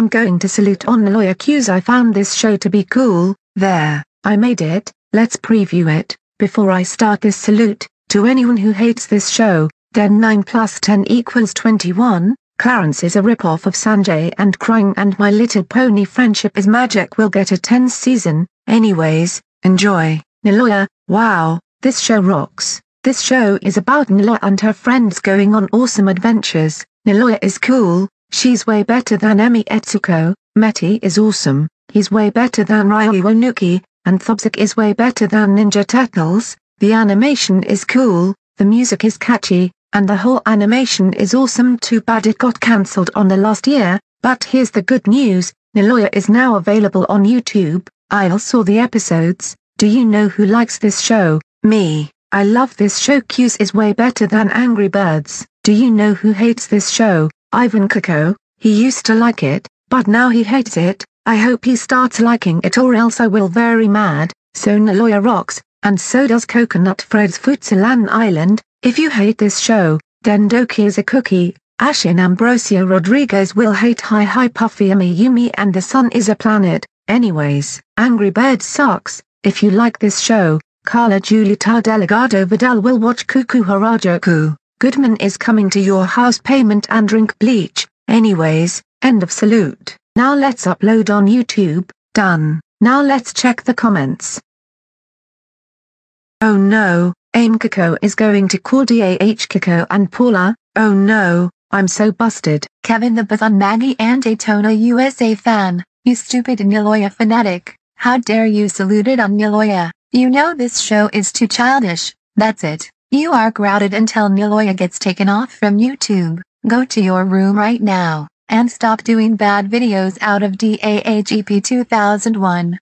am going to salute on Niloya Q's I found this show to be cool, there, I made it, let's preview it, before I start this salute, to anyone who hates this show, then 9 plus 10 equals 21, Clarence is a ripoff of Sanjay and Craig and My Little Pony Friendship is Magic will get a 10 season, anyways, enjoy, Niloya, wow, this show rocks. This show is about Niloya and her friends going on awesome adventures. Niloya is cool, she's way better than Emi Etsuko, Meti is awesome, he's way better than Ryu Onuki, and Tospik is way better than Ninja Turtles, the animation is cool, the music is catchy, and the whole animation is awesome too bad it got cancelled on the last year, but here's the good news, Niloya is now available on YouTube, I saw the episodes, do you know who likes this show, me. I love this show Q's is way better than Angry Birds. Do you know who hates this show? Ivan Coco, he used to like it, but now he hates it. I hope he starts liking it or else I will very mad. So Niloya rocks, and so does Coconut Fred's Fruit Salad Island. If you hate this show, then Doki is a cookie. Ashin Ambrosio Rodriguez will hate Hi Hi Puffy Ami Yumi and the sun is a planet. Anyways, Angry Bird sucks. If you like this show, Carla Julieta Delgado Vidal will watch Kuu Kuu Harajuku. Goodman is coming to your house payment and drink bleach. Anyways, end of salute. Now let's upload on YouTube. Done. Now let's check the comments. Oh no, AIM Kiko is going to call DAH Kiko and Paula. Oh no, I'm so busted. Kevin the Bathon Maggie and Daytona USA fan, you stupid Niloya fanatic. How dare you saluted on Niloya. You know this show is too childish, that's it. You are grounded until Niloya gets taken off from YouTube. Go to your room right now, and stop doing bad videos out of DAHEP 2001.